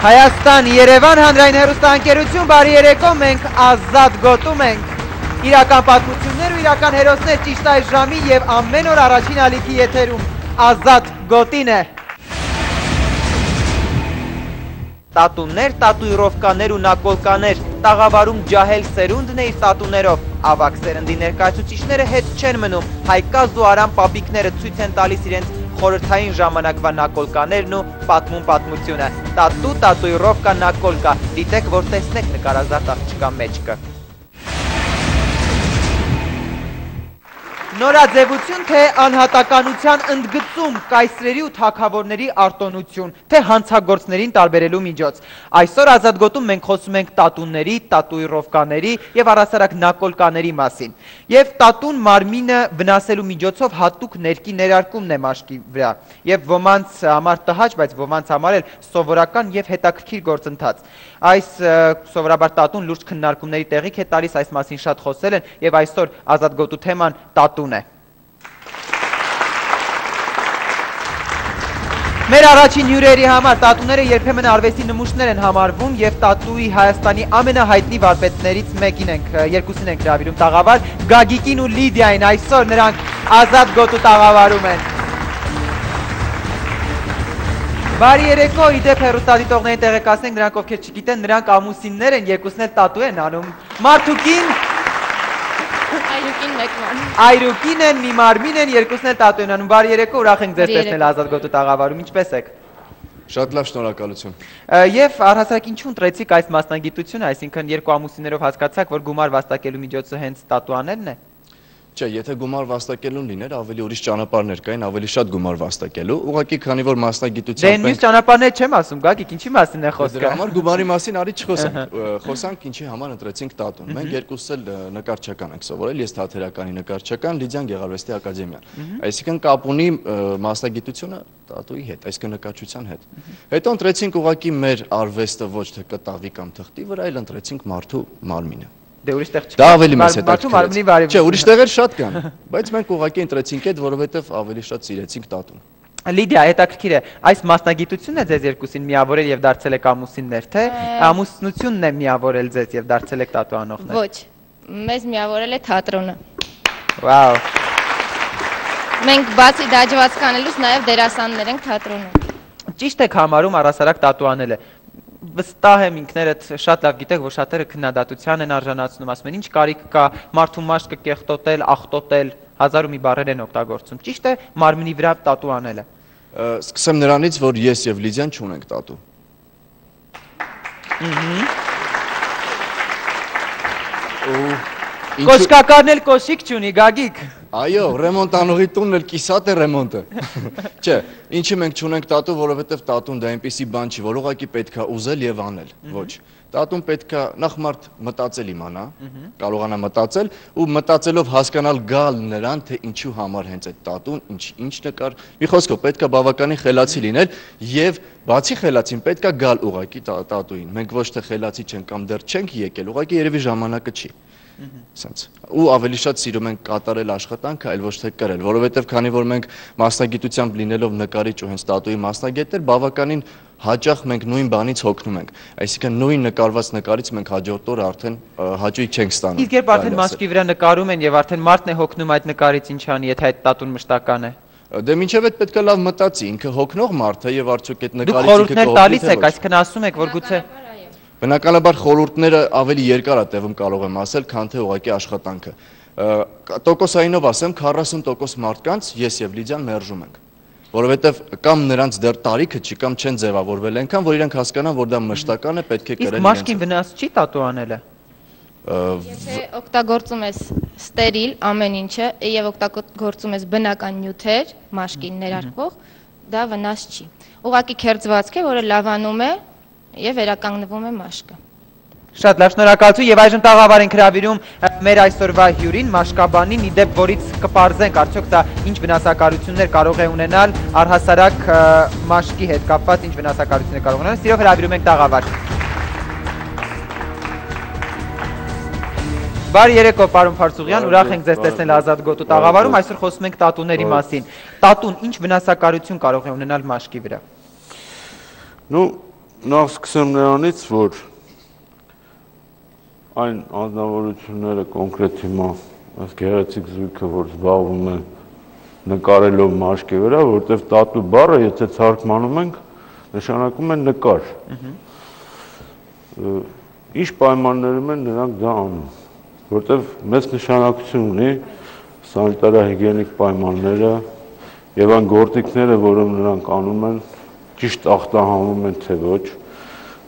Հայաստան, Երևան հանրային հերոստանգերություն, բարի երեկո, մենք ազատ գոտում ենք իրական պատմություններ ու իրական հերոսներ ճիշտ այս ժամի և ամեն օր առաջին ալիքի եթերում ազատ գոտին է։ Տատուններ, տատուիրովկաներ ու նակոլկաներ, տաղավարում ջահել սերունդն է իր տատուներով, ավակ սերնդի ներկայացուցիչները հետ չեն մնում, հայկազ ու արամ պապիկները ցույց են տալիս իրենց խորհրդային ժամանակվա նակոլկաներն ու պատմում պատմությունը։ Տատու, տատուիրովկա, նակոլկա, դիտեք, որ տեսնեք նկարազարդ աղջկա մեջկը։ Նորաձևություն, թե անհատականության ընդգծում, կայսրերի ու թակավորների արտոնություն, թե հանցագործներին տարբերելու միջոց։ Այսօր ազատգոտում մենք խոսում ենք տատունների, տատուիրովկաների և առասարակ նակոլկաների մասին։ Եվ տատուն մարմինը վնասելու միջոցով հատուկ ներքի ներարկումն է մաշկի վրա։ Եվ ոմանց համար տհաճ, բայց ոմանց համար էլ սովորական և հետաքրքիր գործընթաց։ Այս սովորաբար տատուն լուրջ քննարկումների տեղիք է տալիս, այս մասին շատ խոսել են եւ այսօր ազատգոտու թեման տատուն է։ Մեր առաջին հյուրերի համար տատուները երբեմն արվեստի նմուշներ են համարվում եւ տատուի Հայաստանի ամենահայտնի վարպետներից մեկին ենք, երկուսին ենք հravirում տաղավար, Գագիկին ու Լիդիային այսօր նրանք ազատ գոտու տաղավարում են։ Բարի երեկո, իդեպ հերուստադիտողներին տեղեկացնենք նրանք ովքեր չգիտեն, նրանք ամուսիններ են, երկուսն էլ տատու են անում։ Մարդուկին Այրուկին մեկման։ Այրուկին են, մի մարմին են, երկուսն էլ տատու են անում։ Բարի երեկո, ուրախ ենք ձեզ տեսնել Ազատ գոտու տաղավարում։ Ինչպե՞ս եք։ Շատ լավ շնորհակալություն։ Եվ առհասարակ ինչու ընտրեցիք այս մասնագիտությունը, այսինքն երկու ամուսիններով հասկացաք, որ գումար վաստակելու միջոցը հենց տատու անելն է։ Չէ, եթե գումար վաստակելուն լիներ, ավելի ուրիշ ճանապարհներ կային, ավելի շատ գումար վաստակելու։ Ուղղակի քանի որ մասնագիտությամբ Դե մյուս ճանապարհներ չեմ ասում, գագիկ, ինչի մասին է խոսքը։ Դրա համար գումարի մասին արի չխոսանք։ Խոսանք ինչի համար ընտրեցինք տատուն։ Մենք երկուսս էլ նկարչական ենք սովորել, ես թատերականի նկարչական, Լիդիան Գեղարվեստի ակադեմիան։ Այսինքն կապ ունի մասնագիտությունը տատուի հետ, այսինքն նկարչության հետ։ Հետո ընտրեցինք ուղղակի մեր արվեստը ոչ թե կտավի կամ թղթի վրա, այլ ընտրեցինք մարդու մարմինը։ Դե ուրիշ տեղ չկա։ Դա ավելի մեծ հետաքրքիր։ Չէ, ուրիշ տեղեր շատ կան, բայց մենք ուղղակի ընտրեցինք այդ, որովհետև ավելի շատ սիրեցինք տատուն։ Լիդիա, հետաքրքիր է, այս մասնագիտությունն է ձեզ երկուսին միավորել եւ դարձել եք ամուսիններ, թե ամուսնությունն է միավորել ձեզ եւ դարձել եք տատուանողներ։ Ոչ, մեզ միավորել է թատրոնը։ Վաու։ Մենք բացի դաջվածք անելուց նաև դերասաններ ենք թատրոնում։ Ճիշտ եք համարում առասարակ տատուանելը վստահ եմ ինքներդ շատ լավ գիտեք, որ շատերը քննադատության են արժանացնում, ասում են ինչ կարիք կա մարդու մաշկը կեղտոտել, աղտոտել, հազար ու մի բառեր են օգտագործում։ Ճիշտ է մարմնի վրա տատու անելը։ Սկսեմ նրանից, որ ես եւ Լիդիան չունենք տատու։ Ու Կոշկակարն էլ կոշիկ չունի, Գագիկ։ Այո, ռեմոնտանողի տունն էլ կիսատ է ռեմոնտը։ Չէ, ինչի մենք չունենք տատու, որովհետև տատուն դա այնպիսի բան չի, որ ուղղակի պետքա ուզել եւ անել։ Ոչ։ Տատուն պետքա նախ մարդ մտածել իմանա, կարողանա մտածել ու մտածելով հասկանալ գալ նրան, թե ինչու համար հենց այդ տատուն, ինչ ինչ նկար։ Մի խոսքով պետքա բավականին խելացի լինել եւ բացի խելացին պետքա գալ ուղակի տատուին։ Մենք ոչ թե խելացի չենք կամ դեռ չենք եկել, ուղակի երևի ժամանակը չի սենց ու ավելի շատ սիրում ենք կատարել աշխատանքը, այլ ոչ թե կրել, որովհետև քանի որ մենք մասնագիտությամբ լինելով նկարիչ ու հենց տատուի մասնագետներ, բավականին հաճախ մենք նույն բանից հոգնում ենք։ Այսինքն նույն նկարված նկարից մենք հաջորդ օրը արդեն հաճույք չենք ստանում։ Իսկ երբ արդեն մաշկի վրա նկարում են եւ արդեն մարդն է հոգնում այդ նկարից ինչ անի, եթե այդ տատուն մշտական է։ Դե մինչև այդ պետք է լավ մտածի, ինքը հոգնող մարդ է եւ արդյոք այդ նկարից ինքը խորհուրդներ տալիս եք, այսինքն ասում եք, որ գուցե Բնականաբար խորհուրդները ավելի երկար է տևում կարող եմ ասել, քան թե ուղղակի աշխատանքը։ Տոկոսայինով ասեմ 40% մարդկանց ես եւ Լիդիան մերժում ենք որովհետև կամ նրանց դեռ տարիքը չի կամ չեն ձևավորվել այնքան, որ իրենք հասկանան, որ դա մշտական է, պետք է կրել իրենց։ Իսկ մաշկին վնաս չի տատու անելը։ Եթե օգտագործում ես ստերիլ ամեն ինչը եւ օգտագործում ես բնական նյութեր, մաշկին ներարկվող, դա վնաս չի։ Ուղղակի քերծվածք է, որը լավանում է եւ վերականգնվում է մաշկը։ Շատ լավ, շնորհակալություն եւ այժմ տաղավար ենք հravirում մեր այսօրվա հյուրին, մաշկաբանին, իդեպ որից կպարզենք արդյոք դա ինչ վնասակարություններ կարող է ունենալ առհասարակ մաշկի հետ կապված ինչ վնասակարություններ կարող ունենալ։ Սիրով հravirում ենք տաղավար։ Բարի երեկո, պարոն Փարսուղյան, ուրախ ենք ձեզ տեսնել Ազատ գոտու տաղավարում։ Այսօր խոսում ենք տատուների մասին։ Տատուն ինչ վնասակարություն կարող է ունենալ մաշկի վրա։ Ну, նախ սկսեմ նրանից, որ այն անձնավորությունները կոնկրետ հիմա այս գեղեցիկ զույգը, որ զբաղվում է նկարելով մաշկի վրա, որտեվ տատու բառը, եթե թարգմանում ենք, նշանակում է նկար։ Ինչ պայմաններում են նրանք դա անում, որտեվ մեծ նշանակություն ունի սանիտարահիգիենիկ պայմանները եւ այն գործիքները, որոնք նրանք անում են, ճիշտ ախտահանվում են թե ոչ,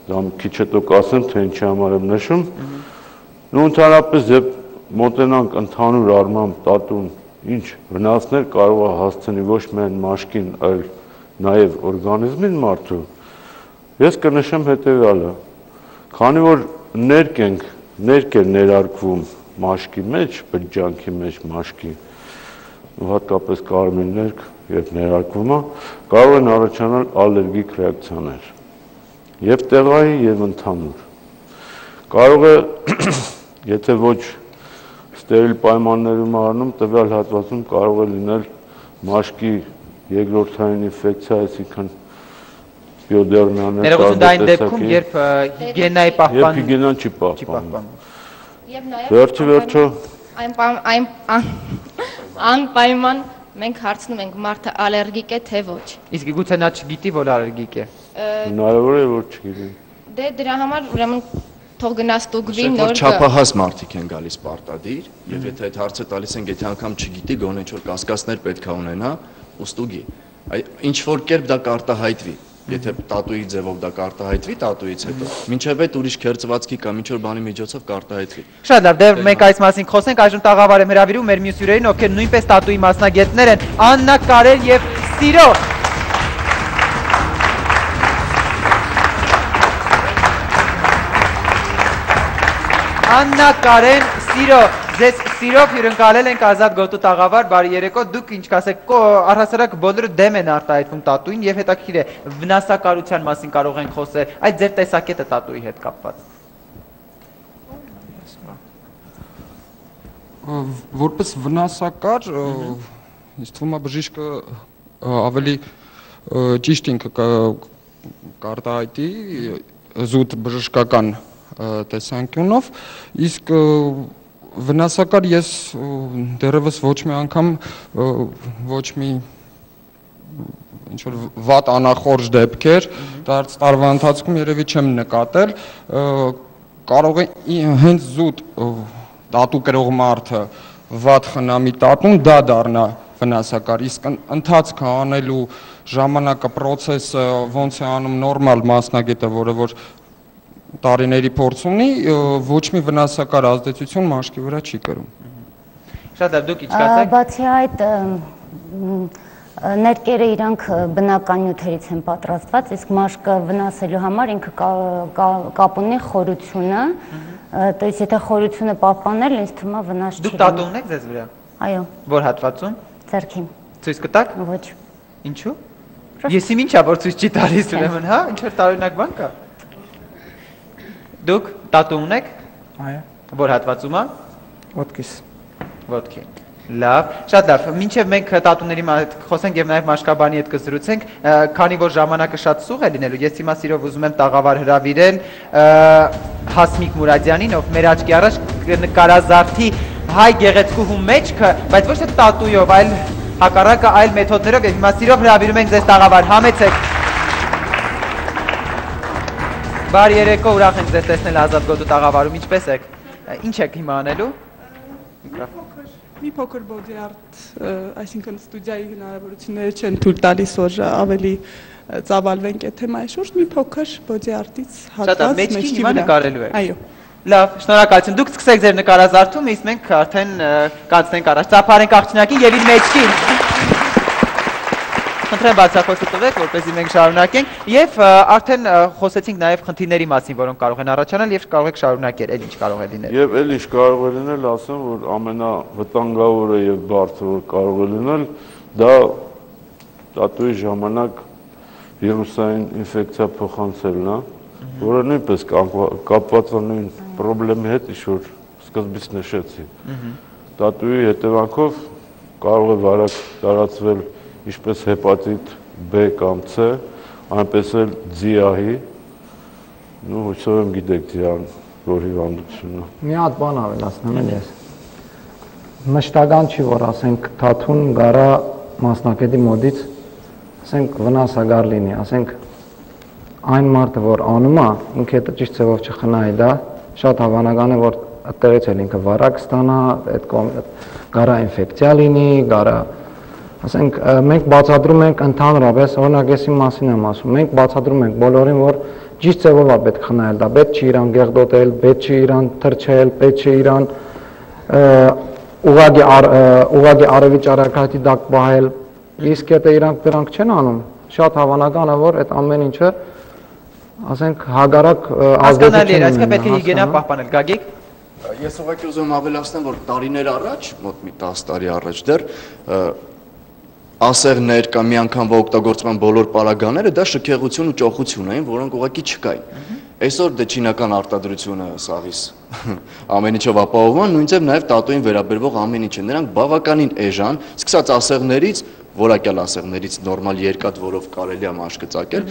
դա քիչ հետո կասեմ, թե ինչի համար եմ նշում։ Ու ընդհանրապես երբ մոտենանք ընդհանուր առմամբ տատուն ինչ վնասներ կարող է հասցնի ոչ միայն մաշկին, այլ նաև օրգանիզմին մարդու, ես կնշեմ հետևյալը։ Քանի որ ներք ենք, ներք է ներարկվում մաշկի մեջ, բջջանքի մեջ մաշկի, հատկապես կարմիր ներք, երբ ներարկվում է, կարող են առաջանալ ալերգիկ ռեակցիաներ եւ տեղային եւ ընդհանուր։ Կարող է, եթե ոչ ստերիլ պայմաններում առնում, տվյալ հատվածում կարող է լինել մաշկի երկրորդային ինֆեկցիա, այսինքն բիոդերմյաներ Ներողություն դա այն դեպքում, երբ հիգիենայի պահպան Երբ հիգիենան չի պահպանում։ Եվ նաև Վերջի վերջո այն այն անպայման մենք հարցնում ենք մարդը ալերգիկ է թե ոչ։ Իսկ գուցե նա չգիտի, որ ալերգիկ է։ Հնարավոր է որ չգիտի։ Դե դրա համար ուրեմն թող գնա ստուգվի նոր չափահաս մարդիկ են գալիս պարտադիր եւ եթե այդ հարցը տալիս են, եթե անգամ չգիտի, գոնե ինչ որ կասկածներ պետք է ունենա ու ստուգի։ Այ ինչ որ կերպ դա կարտահայտվի եթե տատուի ձևով դա կարտահայտվի տատուից հետո մինչև այդ ուրիշ քերծվածքի կամ ինչ որ բանի միջոցով կարտահայտվի շատ լավ դե մենք այս մասին խոսենք այժմ տաղավար եմ հրավիրում մեր մյուս հյուրերին ովքեր նույնպես տատուի մասնագետներ են Աննա Կարել եւ Սիրո Աննա Կարեն Սիրո Ձեզ սիրով հյուրընկալել ենք ազատ գոտու տաղավար, բարի երեկո, դուք ինչ կասեք, առհասարակ բոլորը դեմ են արտահայտվում տատուին եւ հետաքրիր է վնասակարության մասին կարող ենք խոսել, այդ ձեր տեսակետը տատուի հետ կապված։ Որպես վնասակար, ինձ թվում է բժիշկը ավելի ճիշտ ինքը կարտահայտի զուտ բժշկական տեսանկյունով, իսկ վնասակար ես դեռևս ոչ մի անգամ ոչ մի ինչ որ վատ անախորժ դեպքեր դարձ տարվա ընթացքում երևի չեմ նկատել կարող է հենց զուտ տատու կրող մարդը վատ խնամի տատուն դա դառնա վնասակար իսկ ընթացքը անելու ժամանակը process-ը ոնց է անում նորմալ մասնագետը որը որ տարիների փորձ ունի, ոչ մի վնասակար ազդեցություն մաշկի վրա չի կրում։ Շատ լավ, դուք ինչ կասեք։ Բացի այդ ներկերը իրանք բնական նյութերից են պատրաստված, իսկ մաշկը վնասելու համար ինքը կապ ունի խորությունը, то есть եթե խորությունը պահպանել, ինձ թվում է վնաս չի։ Դուք տատու ունեք ձեզ վրա։ Այո։ Որ հատվածում։ Ձերքին։ Ցույց կտաք։ Ոչ։ Ինչու։ Եսի ինչա որ ցույց չի տալիս ուրեմն, հա, ինչ որ տարօրինակ բան կա։ Դուք տատու ունեք։ Այո։ Որ հատվածում է։ Ոտքիս։ Ոտքի։ Լավ, շատ լավ։ Մինչև մենք տատուների հետ խոսենք եւ նաեւ մաշկաբանի հետ կզրուցենք, քանի որ ժամանակը շատ սուղ է լինելու, ես հիմա սիրով ուզում եմ տաղավար հրավիրել Հասմիկ Մուրադյանին, ով մեր աչքի առաջ կնկարազարդի հայ գեղեցկուհու մեջքը, բայց ոչ թե տատույով, այլ հակառակը այլ մեթոդներով եւ հիմա սիրով հրավիրում ենք ձեզ տաղավար։ Համեցեք։ Բարի երեկո, ուրախ ենք ձեզ տեսնել Ազատ գոտու տաղավարում։ Ինչպե՞ս եք։ Ինչ եք հիմա անելու։ Մի փոքր body art, այսինքն ստուդիայի հնարավորությունները չեն թույլ տալիս, որ ավելի ծավալվենք այդ թեմայի շուրջ, մի փոքր body art-ից հատված մեջքի հիմա նկարելու եք։ Այո։ Լավ, շնորհակալություն։ Դուք սկսեք ձեր նկարազարդումը, իսկ մենք արդեն կացնենք առաջ։ Ծափարենք աղջնակին եւ իր մեջքին։ Խնդրեմ բացախոսը տվեք, որպեսզի մենք շարունակենք եւ արդեն խոսեցինք նաեւ խնդիրների մասին, որոնք կարող են առաջանալ եւ կարող եք շարունակել, էլ ինչ կարող է լինել։ Եվ էլ ինչ կարող է լինել, ասեմ, որ ամենավտանգավորը եւ բարձրը որ կարող է լինել, դա տատուի ժամանակ վիրուսային ինֆեկցիա փոխանցելն է, որը նույնպես կապված է նույն խնդրի հետ, ինչ որ սկզբից նշեցի։ Տատուի հետևանքով կարող է վարակ տարածվել ինչպես հեպատիտ B կամ C, այնպես էլ ձիահի, Ну, հույսով եմ գիտեք ձյան որ հիվանդությունը։ Մի հատ բան ավելացնեմ էլ ես։ Մշտական չի, որ ասենք թաթուն գարա մասնակետի մոդից ասենք վնասագար լինի, ասենք այն մարդը, որ անում է, ինքը դա ճիշտ ձևով չխնայի դա, շատ հավանական է, որ այդտեղից էլ ինքը վարակ ստանա, այդ գարա ինֆեկցիա լինի, գարա ասենք մենք բացատրում ենք ընդհանրապես, օրինակ էսի մասին եմ ասում, մենք բացատրում ենք բոլորին, որ ճիշտ ձևով է պետք խնայել դա, պետք չի իրան գեղդոտել, պետք չի իրան թրջել, պետք չի իրան ուղագի ուղագի արևի ճարակայթի դակ բահել, իսկ եթե իրանք դրանք չեն անում, շատ հավանական է, որ այդ ամեն ինչը ասենք հագարակ ազգանալի է, այսինքն պետք է հիգիենա պահպանել։ Գագիկ Ես ուղղակի ուզում ավելացնեմ, որ տարիներ առաջ, մոտ մի 10 տարի առաջ դեռ ասեղներ կամ մի անգամվա օգտագործման բոլոր պարագաները դա շքեղություն ու ճոխություն էին, որոնք ուղղակի չկային։ Այսօր դե չինական արտադրությունը սաղիս ամեն ինչով ապահովում, նույնիսկ նաև տատուին վերաբերվող ամեն ինչը։ Նրանք բավականին էժան, սկսած ասեղներից որակյալ ասեղներից նորմալ երկաթ, որով կարելի է մաշկը ծակել,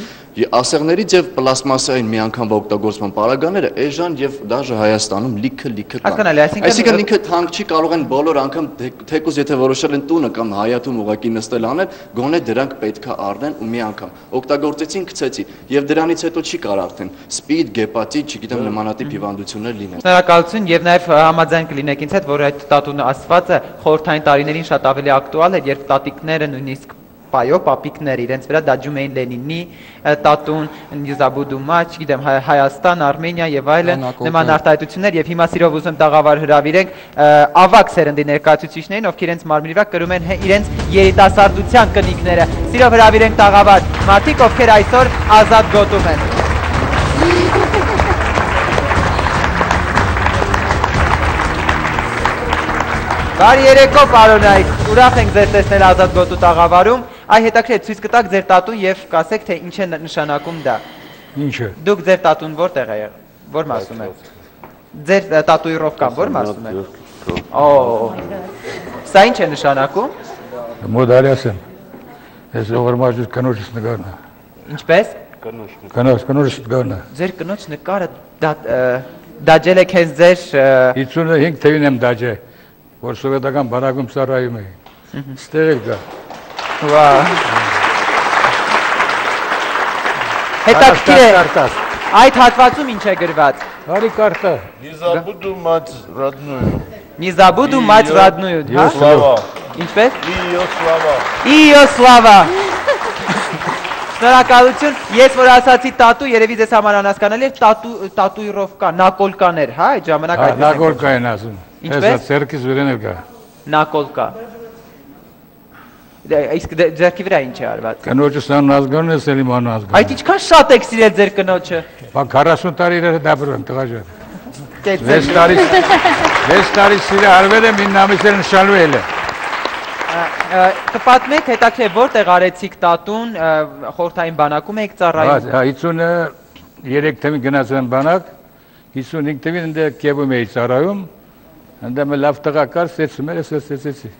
ասեղներից եւ պլաստմասային միանգամվա օգտագործման պարագաները էժան եւ դաժե Հայաստանում լիքը-լիքը կան։ Այսինքն ինքը թանկ չի կարող են բոլոր անգամ թեկուզ եթե որոշել են տունը կամ հայաթում ուղակի նստել անել, գոնե դրանք պետքա առնեն ու մի անգամ օգտագործեցին, գցեցին եւ դրանից հետո չի կարող արդեն սպիդ, գեպատիտ, չգիտեմ նմանատիպ հիվանդություններ լինեն։ Շնորհակալություն եւ նաեւ համաձայն կլինեք ինձ հետ, որ այդ տատունը աստվածը խորթային տարիներին շատ ավելի ակտուալ էր, երբ տատիկները նույնիսկ պայո պապիկներ իրենց վրա դաջում էին Լենինի տատուն, Նիզաբուդումա, չգիտեմ, Հայաստան, Արմենիա եւ այլն նման արտահայտություններ եւ հիմա սիրով ուզում տաղավար հրավիրենք ավակ սերնդի ներկայացուցիչներին, ովքեր իրենց մարմնի վրա կրում են իրենց երիտասարդության կնիկները։ Սիրով հրավիրենք տաղավար մարդիկ, ովքեր այսօր ազատ գոտում են։ Բարի երեկո, պարոնայք։ Ուրախ ենք ձեզ տեսնել Ազատ գոտու տաղավարում։ Այ հետաքրքիր ցույց կտակ ձեր տատուն եւ կասեք թե ինչ է նշանակում դա։ Ինչը։ Դուք ձեր տատուն որտեղ է ո՞ր մասում է։ Ձեր տատուիրովկան ո՞ր մասում է։ Օ։ Սա ինչ է նշանակում։ Մոդալիաս եմ։ Ես ողորմաժ կնոջս նկարն է։ Ինչպես։ Կնոջ։ Կնոջ, կնոջս նկարն է։ Ձեր կնոջ նկարը դաջել եք հենց ձեր 55 թվին եմ դաջել որ սովետական բանակում ծառայում էի։ Ստեղ էլ կա։ Վա։ Հետաքրքիր է։ Այդ հատվածում ինչ է գրված։ Արի կարտա։ Не забуду мать родную։ Не забуду мать родную, հա։ Слава։ Ինչպես։ Ее слава։ Ее слава։ Շնորհակալություն։ Ես որ ասացի տատու, երևի ձեզ համար անհասկանալի է, տատու տատուիրովկա, նակոլկաներ, հա, այդ ժամանակ այդ Նակոլկա են ասում։ Ինչպես։ ցերկից վրան էլ կա։ Նակոլկա։ Դե իսկ ձերքի վրա ինչ է արված։ Կնոջը սան ազգանն է սելի ման ազգան։ Այդ ինչքան շատ եք սիրել ձեր կնոջը։ Բա 40 տարի էր դաբրան տղաժան։ Կեցել։ 6 տարի 6 տարի սիրը արվել եմ 9 ամիս էլ նշանվել է։ Կպատմեք հետաքրքիր որտեղ արեցիք տատուն, խորթային բանակում եք ծառայում։ Հա 53 թվին գնացել եմ բանակ, 55 թվին ընդ Կիևում էի ծառայում, ընդ մը լավ տղա կար, սեցում էր, ես սեցեցի։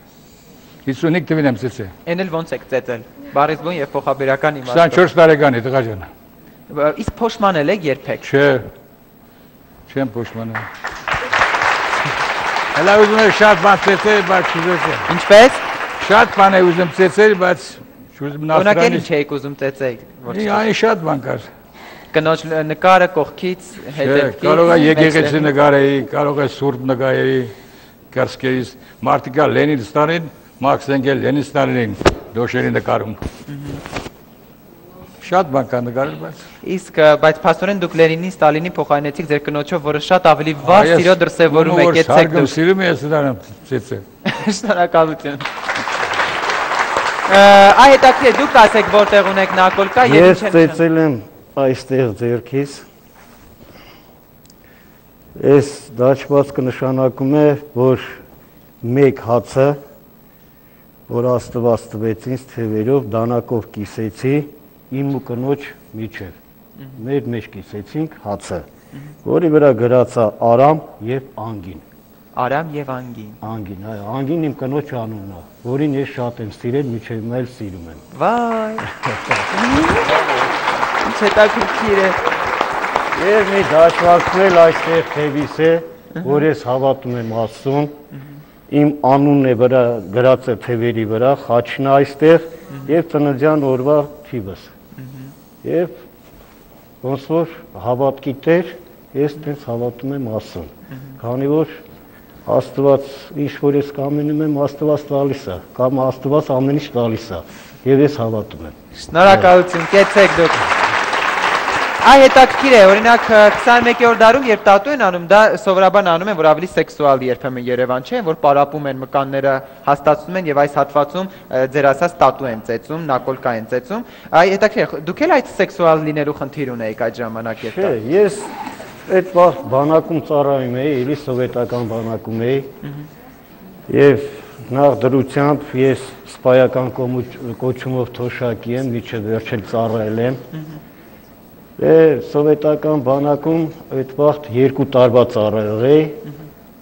55 թվին եմ սեցել։ Էն էլ ոնց եք ծեծել։ Բարիզբուն եւ փոխաբերական իմաստով։ 24 տարեկան է տղա ջան։ Իսկ փոշմանել եք երբեք։ Չէ։ Չեմ փոշմանել։ Հələ ուզում եմ շատ բան ծեծել, բայց չուզեցի։ Ինչպես։ Շատ բան է ուզում ծեծել, բայց չուզում նասրանից։ ինչ եք ուզում ծեծել։ որ Ի, Այն շատ բան կար։ Կնոջ նկարը կողքից Չէ, հետևքի։ կարող է եկեղեցի նկարեի, կարող է սուրբ նկարեի, կարսկերից մարտիկա Լենին Ստալին, Մաքս Էնգել Լենին Ստալին դոշերի նկարում։ Շատ բան կա նկարել, բայց Իսկ բայց փաստորեն դուք Լենինի, Ստալինի փոխարինեցիք ձեր կնոջով, որը շատ ավելի վառ սիրո դրսևորում ում եք, որ եցեք սարգում դուք։ Սիրում ես դրան ծեծել։ Շնորհակալություն։ Այ հետաքրքիր դուք ասեք որտեղ ունեք նակոլկա եւ Ես ինչ է ծեծել եմ այստեղ ձերքից։ Այս դաշվածքը նշանակում է, որ մեկ հացը, որ Աստված տվեց ինձ թևերով դանակով կիսեցի իմ ու կնոջ միջև։ Մեր մեջ կիսեցինք հացը, որի վրա գրած է Արամ եւ Անգին։ Արամ եւ Անգին։ Անգին, այո, Անգին իմ կնոջ անունն է, որին ես շատ եմ սիրել, միջև մել սիրում եմ։ Վայ։ Ինչ հետաքրքիր է։ Եվ մի դաշնակցն էլ այստեղ թևիս է, որ ես հավատում եմ Աստծուն։ Իմ անունն է վրա գրած է թևերի վրա, խաչն է այստեղ եւ ծննդյան օրվա թիվս։ Եվ ոնց որ հավատքի Տեր, ես տենց հավատում եմ Աստծուն։ Քանի որ Աստված ինչ որ ես կամենում եմ, Աստված տալիս է, կամ Աստված ամեն ինչ տալիս է, եւ ես հավատում եմ։ Շնորհակալություն, կեցեք դուք։ Այ հետաքրքիր է, օրինակ 21-րդ դարում երբ տատու են անում, դա սովորաբար անում են, որ ավելի սեքսուալ երբեմն Երևան չէ, որ պարապում են մկանները, հաստատում են եւ այս հատվածում ձեր ասած տատու են ծեծում, նակոլկա են ծեծում։ Այ հետաքրքիր դուք էլ այդ սեքսուալ լինելու խնդիր ունեիք այդ ժամանակ երբ Չէ, ես այդ բանակում ծառայում էի, էլի սովետական բանակում էի։ Եվ նախ դրությամբ ես սպայական կոչումով թոշակի եմ, միջև վերջել ծառայել եմ։ Դե սովետական բանակում այդ վաղտ երկու տարվա ծառայող էի։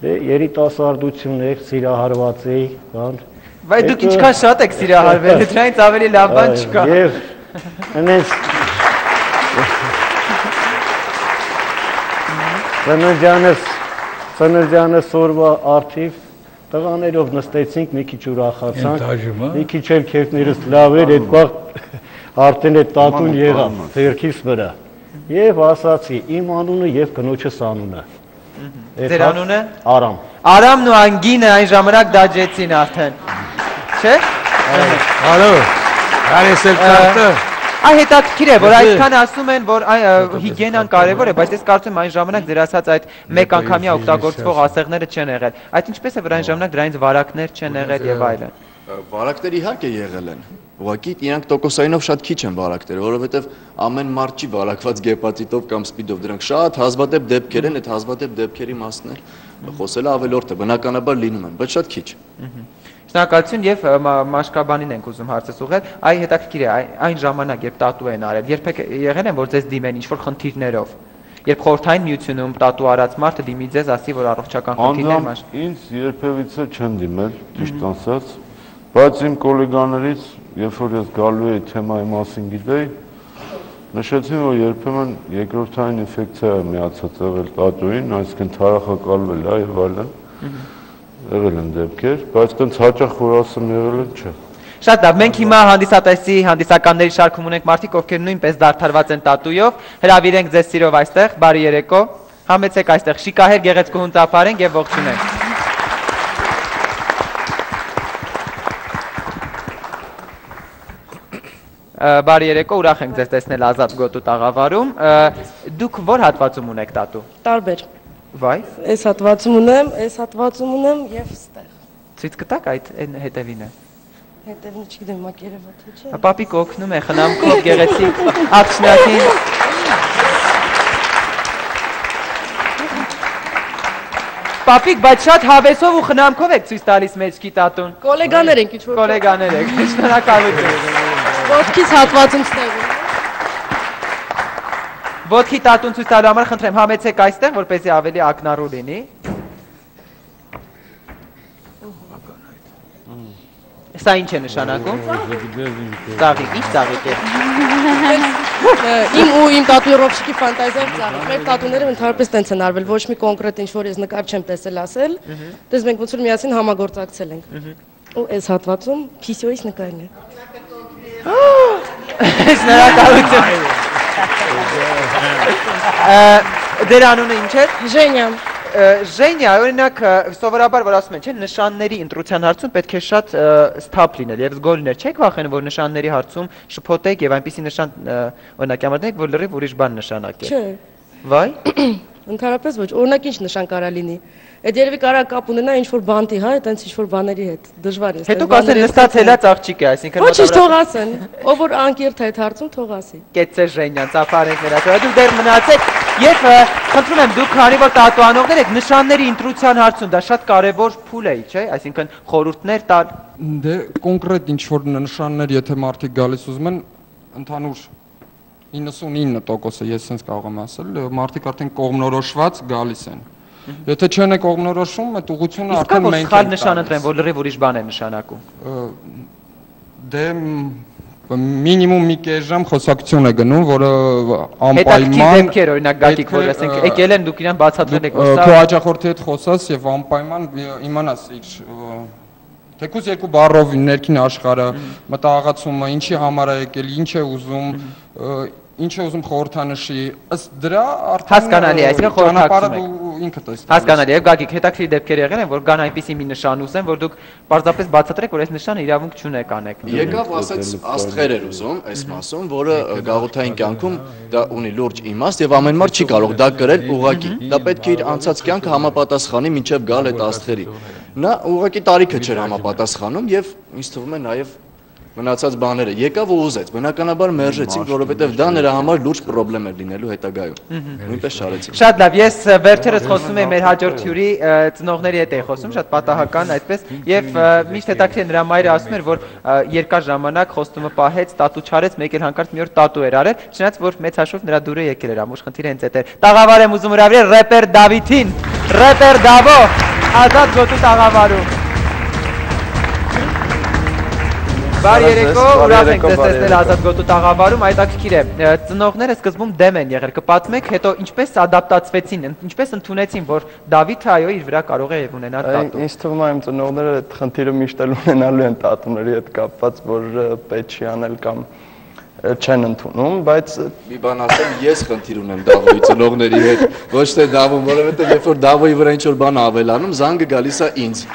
Դե երիտասարդություն էր, սիրահարված էի, բան։ Բայց դուք ինչքան շատ եք սիրահարվել, դրանից ավելի լավ բան չկա։ Եվ այնպես Ծննդյանս ծննդյանս օրվա արդիվ տղաներով նստեցինք, մի քիչ ուրախացանք։ Մի քիչ էլ քեֆներս լավ էր, այդ բաղ արդեն այդ տատուն եղավ ձերքիս վրա։ Եվ ասացի, իմ անունը եւ կնոջս անունը։ Ձեր անունը։ Արամ։ Արամն ու Անգինը այն ժամանակ դաջեցին արդեն։ Չէ՞։ Ալո։ Արես էլ կարտը։ Այ հետաքրքիր է, որ այդքան ասում են, որ հիգիենան կարևոր է, բայց ես կարծում եմ այն ժամանակ ձեր ասած այդ մեկ անգամյա օգտագործվող ասեղները չեն եղել։ Այդ ինչպես է, որ այն ժամանակ դրանից վարակներ չեն եղել եւ այլն։ Վարակներ իհարկե եղել են։ Ուղղակի իրանք տոկոսայինով շատ քիչ են վարակները, որովհետև ամեն մարդ չի վարակված գեպատիտով կամ սպիդով։ Դրանք շատ հազվադեպ դեպքեր են, այդ հազվադեպ դեպքերի մասն էլ խոսելը ավելորդ է, բնականաբար լինում են, բայց շատ քիչ։ Շնորհակալություն եւ մաշկաբանին ենք ուզում հարցս ուղղել։ Այ հետաքրքիր է այն ժամանակ, երբ տատու են արել, երբեք եղել են որ ձեզ դիմեն ինչ որ խնդիրներով։ Երբ խորթային միությունում տատու արած մարդը դիմի ձեզ, ասի որ առողջական խնդիրներ մաշ։ Ինձ երբևիցե չեն դիմել, ճիշտ ասած, բայց իմ գոլեգաներից, երբ որ ես գալու էի թեմայի մասին գիտեի, նշեցին, որ երբեմն երկրորդային ինֆեկցիա է միացած եղել տատուին, այսինքն թարախակալվել է եւ այլն եղել են դեպքեր, բայց տենց հաճախ որ ասեմ եղել են չէ։ Շատ լավ, մենք հիմա հանդիսատեսի հանդիսականների շարքում ունենք մարդիկ, ովքեր նույնպես դարթարված են տատույով, հրավիրենք ձեզ սիրով այստեղ, բարի երեկո, համեցեք այստեղ, շիկահեր գեղեցկուհուն ծափարենք եւ ողջունենք։ Բարի երեկո, ուրախ ենք ձեզ տեսնել Ազատ գոտու տաղավարում։ Դուք ո՞ր հատվածում ունեք տատու։ Տարբեր։ Վայ։ Այս հատվածում ունեմ, այս հատվածում ունեմ եւ ստեղ։ Ցույց կտաք այդ հետևինը։ Հետևինը չգիտեմ, մակերևա թե չէ։ Պապիկ օգնում է խնամքով գեղեցիկ ափշնակին։ Պապիկ, բայց շատ հավեսով ու խնամքով եք ցույց տալիս մեջքի տատուն։ Կոլեգաներ ենք ինչ որ։ Կոլեգաներ եք։ Շնորհակալություն։ Ոտքից հատվածում ստեղ։ Ոտքի տատուն ցույց տալու համար խնդրեմ համեցեք այստեղ, որպեսզի ավելի ակնառու լինի։ Սա ինչ է նշանակում։ Ծաղիկ, ի՞նչ ծաղիկ է։ Իմ ու իմ տատուիրովշիկի ֆանտազիայով ծաղիկ։ Մեր տատուները ընդհանրապես տենց են արվել, ոչ մի կոնկրետ ինչ որ ես նկար չեմ տեսել ասել։ Դες մենք ոնց որ միասին համագործակցել ենք։ Ու այս հատվածում PCO-ից նկարն է։ Շնորհակալություն։ Դեր անունը ինչ է։ Ժենյա։ Ժենյա, օրինակ սովորաբար որ ասում են, չէ, նշանների ընտրության հարցում պետք է շատ սթափ լինել եւ զգոլ լինել։ Չեք վախենում, որ նշանների հարցում շփոթեք եւ այնպիսի նշան օրինակ ամրնեք, որ լրիվ ուրիշ բան նշանակեք։ Չէ։ Վայ։ Ընդհանրապես ոչ, օրինակ ինչ նշան կարա լինի։ Այդ երևի կարա կապ ունենա ինչ որ բանտի, հա, այտենց ինչ որ բաների հետ։ Դժվար է։ Հետո կասեն նստած հելած աղջիկ է, այսինքն Ոչ, թող ասեն։ Ով որ անկիրթ է այդ հարցում, թող ասի։ Կեցե Ժենյան, ծափարենք նրա։ Դուք դեռ մնացեք եւ խնդրում եմ դուք քանի որ տատուանողներ եք, նշանների ընտրության հարցում դա շատ կարեւոր փուլ է, չէ՞, այսինքն խորհուրդներ տալ։ Դե կոնկրետ ինչ որ նշաններ, եթե մարդիկ գալիս ուզում են, ընդհանուր 99%-ը ես sense կարող եմ ասել, մարդիկ արդեն կողմնորոշված գալիս են։ Եթե չեն կողմնորոշում, այդ ուղությունը արդեն մենք սխալ նշան ընտրեն, որ լրիվ ուրիշ բան է նշանակում։ Դե մինիմում մի կես ժամ խոսակցություն է գնում, որը Հետաքրքիր անպայման դեպքեր օրինակ գատիկ որ ասենք եկել են դուք իրան բացատրել եք որ Քո հաջախորդի հետ խոսած եւ անպայման իմանաս իր Թեկուզ երկու բառով ներքին աշխարհը, մտահղացումը, ինչի համար է եկել, ինչ է ուզում, ինչ է ուզում խորհրդանշի, ըստ դրա արդեն Հասկանալի է, այսինքն խորհրդակցում եք։ ինքդ ես։ Հասկանալի է, գագիկ հետաքրքիր դեպքեր եղել են, որ կան այնպիսի մի նշան ուզեն, որ դուք պարզապես բացատրեք, որ այս նշանը իրավունք չունեք անեք։ Եկավ ասաց աստղեր էր ուզում այս մասում, որը գաղութային կյանքում դա ունի լուրջ իմաստ եւ ամեն մարդ չի կարող դա գրել ուղակի։ Դա պետք է իր անցած կյանքը համապատասխանի մինչեւ գալ այդ աստղերի։ Նա ուղակի տարիքը չէր համապատասխանում եւ ինձ թվում է նաեւ մնացած բաները եկավ ու ուզեց բնականաբար մերժեցինք որովհետև դա նրա համար լուրջ խնդրեմ էր լինելու հետագայում նույնպես շարեցինք շատ լավ ես վերջերս խոսում եմ մեր հաջորդ հյուրի ծնողների հետ էի խոսում շատ պատահական այսպես եւ միշտ հետաքրքիր նրա մայրը ասում էր որ երկար ժամանակ խոստումը պահեց տատու չարեց մեկ էլ հանկարծ մի օր տատու էր արել չնայած որ մեծ հաշվով նրա դուրը եկել էր ամուր խնդիրը հենց այդ էր տաղավար եմ ուզում հրավիրել ռեպեր Դավիթին ռեպեր Դավո ազատ գոտու տաղավարում Բարի երեկո, ուրախ ենք ձեզ տեսնել Ազատ գոտու տաղավարում, այդակրքիր է։ Ծնողները սկզբում դեմ են եղել, կպատմեք, հետո ինչպես ադապտացվեցին, ինչպես ընդունեցին, որ Դավիթը այո իր վրա կարող է եւ ունենալ տատու։ Ինձ թվում է իմ ծնողները այդ խնդիրը միշտ էլ ունենալու են տատուների հետ կապված, որ պետք չի անել կամ չեն ընդունում, բայց մի բան ասեմ, ես խնդիր ունեմ Դավոյի ծնողների հետ, ոչ թե Դավոն, որովհետեւ երբ որ Դավոյի վրա ինչ որ բան ավելանում, զանգը գալիս է ինձ։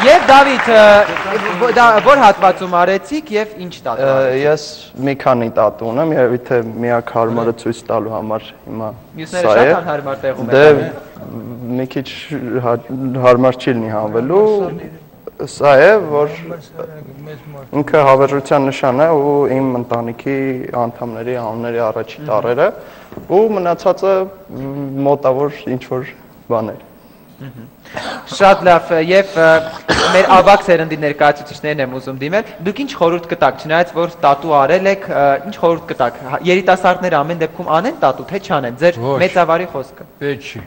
Եվ Դավիթ, որ հատվածում արեցիք եւ ինչ տատու արեցիք։ Ես մի քանի տատու ունեմ, երևի թե միակ հարմարը ցույց տալու համար հիմա Մյուսները շատ հարմար տեղում են։ Դե մի քիչ հարմար չի լինի հանվելու, սա է, որ ինքը հավերժության նշան է ու իմ ընտանիքի անդամների անունների առաջի տառերը ու մնացածը մոտավոր ինչ որ բաներ։ Շատ լավ եւ մեր ավակ սերնդի ներկայացուցիչներն եմ ուզում դիմել։ Դուք ինչ խորհուրդ կտաք, չնայած որ տատու արել եք, ինչ խորհուրդ կտաք։ Երիտասարդները ամեն դեպքում անեն տատու, թե չանեն։ Ձեր մեծավարի խոսքը։ Պետք չի։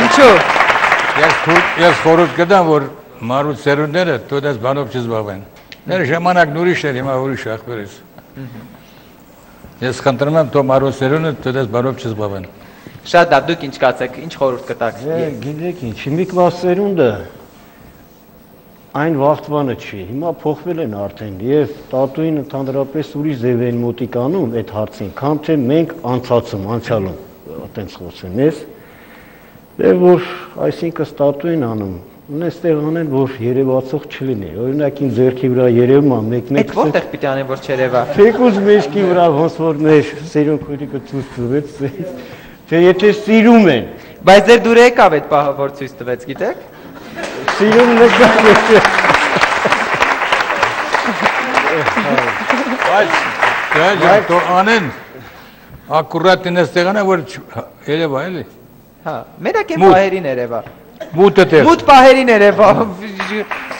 Ինչու։ Ես ես խորհուրդ կտամ, որ մարու ծերունդները դուք այս բանով չզբաղվեն։ Ներ ժամանակն ուրիշ էր, հիմա ուրիշ ախպերից։ Ես խնդրում եմ ծերունդը դուք այս բանով չզբաղվեն։ Շատ լավ, դուք ինչ կացեք, ինչ խորհուրդ կտաք։ Գիտեք ինչ, հիմիկվա սերունդը այն վաղտվանը չի։ Հիմա փոխվել են արդեն եւ տատուին ընդհանրապես ուրիշ ձև են մոտիկանում այդ հարցին, քան թե մենք անցածում, անցյալում այտենց խոսեմ ես։ Դե որ այսինքն ստատուին անում, ունեստեղ անեն, որ երևացող չլինի։ Օրինակ իմ ձերքի վրա երևում է մեկ-մեկ։ Այդ որտեղ պիտի անեն, որ չերևա։ Թեկուզ մեջքի վրա ոնց որ մեր սերուն քույրիկը ցույց տվեց, թե եթե սիրում են։ Բայց ձեր դուրը եկավ այդ պահը, որ ցույց տվեց, գիտեք։ Սիրում նկար է։ Բայց դա դու անեն ակուրատ ինստեղանը որ երևա էլի։ Հա, մենակ այն պահերին երևա։ Մուտը տեղ։ Մուտ պահերին երևա։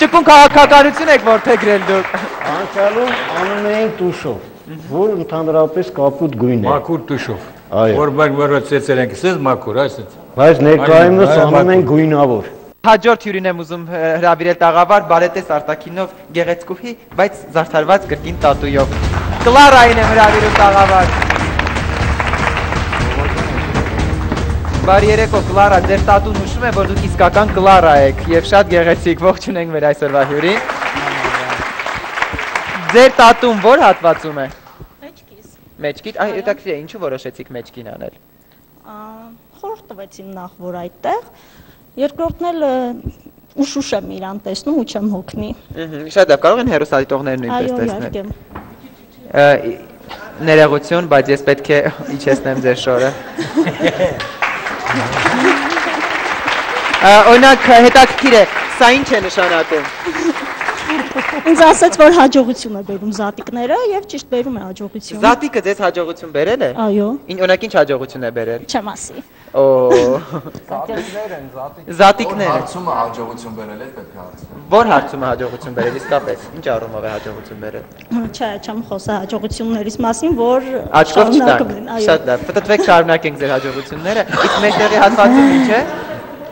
Ճկուն քաղաքականություն եք որթեգրել դուք։ Անցյալում անում էին տուշով, որ ընդհանրապես կապուտ գույն է։ Մաքուր տուշով։ Այո։ Որ բար որ ծեցել ենք, ասես մաքուր, այսպես։ Բայց ներկայումս անում են գույնավոր։ Հաջորդ հյուրին եմ ուզում հրավիրել տաղավար բարետես Արտակինով գեղեցկուհի, բայց զարդարված կրկին տատույով։ Կլարային եմ հրավիրում տաղավար։ Բարի երեկո Կլարա, ձեր տատուն հուշում է, որ դուք իսկական Կլարա եք եւ շատ գեղեցիկ ողջունենք մեր այսօրվա հյուրին։ Ձեր տատուն ո՞ր հատվածում է։ Մեջքիս։ Մեջքիդ, այ հետաքրքիր է, ինչու որոշեցիք մեջքին անել։ Խորհուրդ տվեցին նախ, որ այդտեղ Երկրորդն էլ ուշուշ եմ իրան տեսնում ու չեմ հոգնի։ Շատ լավ, կարող են հերոսադիտողները նույնպես տեսնել։ Այո, իհարկե։ Ներողություն, բայց ես պետք է իջեցնեմ ձեր շորը։ Օրինակ հետաքրքիր է, սա ինչ է նշանակում։ Ինձ ասաց, որ հաջողություն է բերում զատիկները եւ ճիշտ բերում է հաջողություն։ Զատիկը ձեզ հաջողություն բերել է։ Այո։ Ինչ օրինակ ինչ հաջողություն է բերել։ Չեմ ասի։ Օ։ Զատիկներ են, զատիկ։ Զատիկներ։ Հարցումը հաջողություն բերել է, պետք է հարցնեմ։ Ո՞ր հարցումը հաջողություն բերել իսկապես։ Ինչ առումով է հաջողություն բերել։ Չէ, չեմ խոսա հաջողություններից մասին, որ Աչքով չտանք։ Շատ լավ։ Պատտվեք շարունակենք ձեր հաջողությունները։ Իսկ մեջտեղի հատվածում ինչ է։